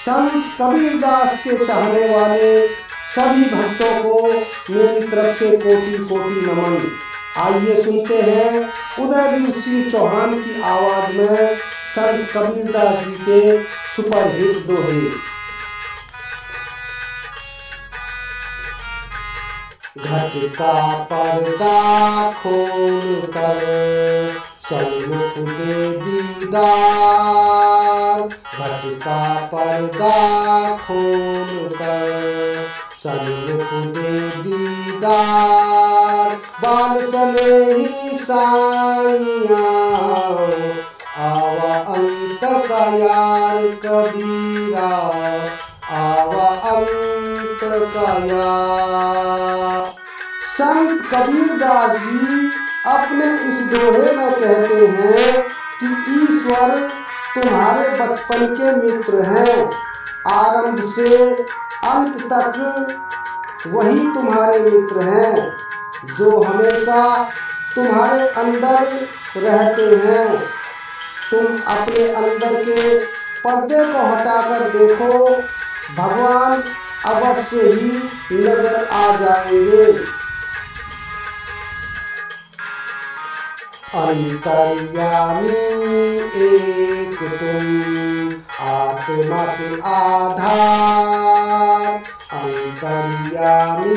संत कबीरदास के चाहने वाले सभी भक्तों को मेरी तरफ़ से कोटि कोटि नमन। आइए सुनते हैं उदयवीर सिंह चौहान की आवाज़ में संत कबीरदास जी के सुपरहिट दोहे। घट का पर्दा खोल कर सन्मुख दे दीदार। का पर्दा खोल कर सन्मुख दीदार, बाल चले ही साइया आवा अंत का यार कबीरा, आवा अंत का यार। संत कबीरदास जी अपने इस दोहे में कहते हैं कि ईश्वर तुम्हारे बचपन के मित्र हैं। आरंभ से अंत तक वही तुम्हारे मित्र हैं, जो हमेशा तुम्हारे अंदर रहते हैं। तुम अपने अंदर के पर्दे को हटाकर देखो, भगवान अवश्य ही नज़र आ जाएँगे। अंतर्यामी एक तुम आत्मा के आधार अंतर्यामी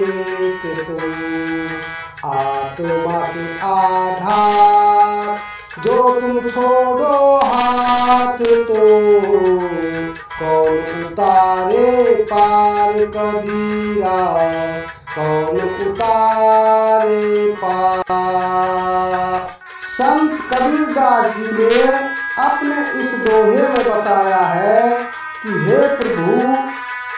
एक तुम आत्मा के आधार जो तुम छोड़ो हाथ तो कौन उतारे पार कबीरा कौन उतारे पार संत कबीरदास जी ने अपने इस दोहे में बताया है कि हे प्रभु,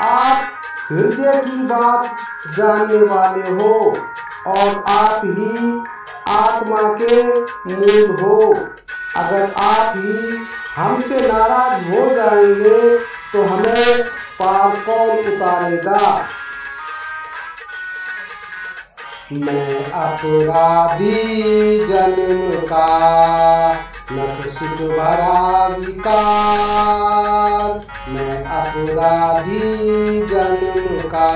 आप हृदय की बात जानने वाले हो और आप ही आत्मा के मूल हो। अगर आप ही हमसे नाराज़ हो जाएँगे तो हमें पार कौन उतारेगा? मैं अपराधी जन्म का नक्सिक भरा विकार मैं अपराधी जन्म का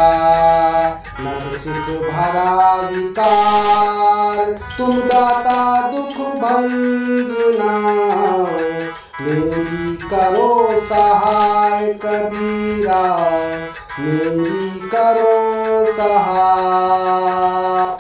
नक्सिक भरा विकार तुम दाता दुख भंजना मेरी करो सहाय कबीरा, मेरी करो सहाय।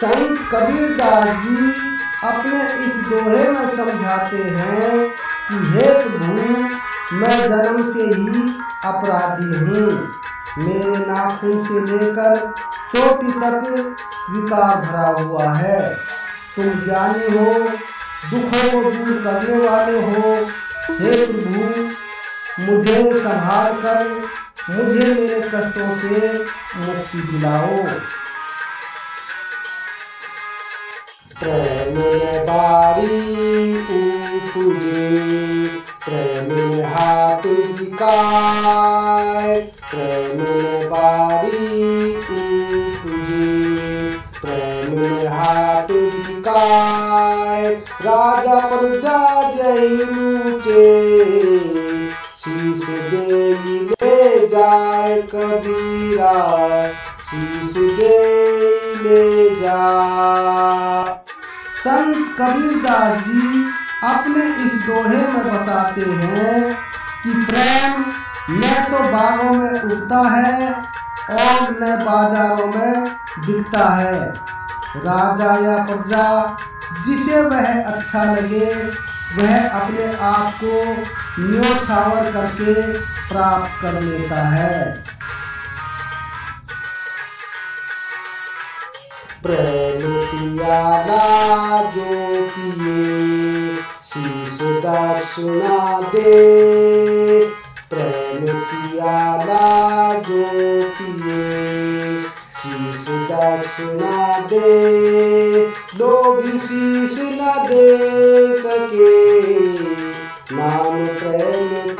संत कबीरदास जी अपने इस दोहे में समझाते हैं कि हे प्रभु, मैं जन्म से ही अपराधी हूँ। मेरे नाखून से लेकर चोटी तक विकार भरा हुआ है। तुम ज्ञानी हो, दुखों को दूर करने वाले हो। हे प्रभु, मुझे संभाल कर, मुझे मेरे कष्टों से मुक्ति दिलाओ। बारी उठुगे प्रेम हाथ विकार। प्रेम बारी राजा प्रजा जय के शीश दे ले जाए कबीरा। शीश दे ले जा। संत कबीरदास जी अपने इस दोहे में बताते हैं कि प्रेम न तो बागों में उगता है और न बाजारों में बिकता है। राजा या प्रजा, जिसे वह अच्छा लगे, वह अपने आप को न्योछावर करके प्राप्त कर लेता है। प्ररु शिषु द सुनादे प्ररुपया दा ज्योति शिषु द सुनादेशि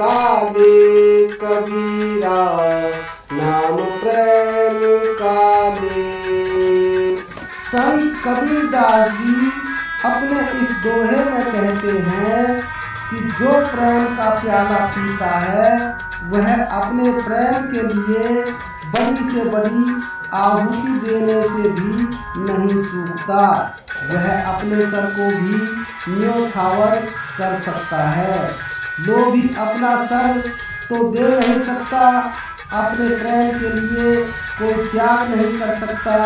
काले कबीरा नाम प्रेम कबीरदास जी अपने इस दोहे में कहते हैं कि जो प्रेम का प्याला पीता है, वह अपने प्रेम के लिए बड़ी से बड़ी आहुति देने से भी नहीं चूकता वह अपने सर को भी न्योछावर कर सकता है। लोभी अपना सर तो दे नहीं सकता, अपने प्रेम के लिए कोई त्याग नहीं कर सकता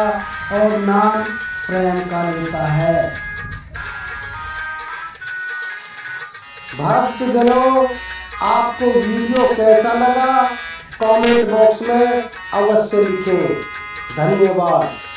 और नाम प्रेम का लेता है। भक्त जनों आपको वीडियो कैसा लगा? कमेंट बॉक्स में अवश्य लिखें। धन्यवाद।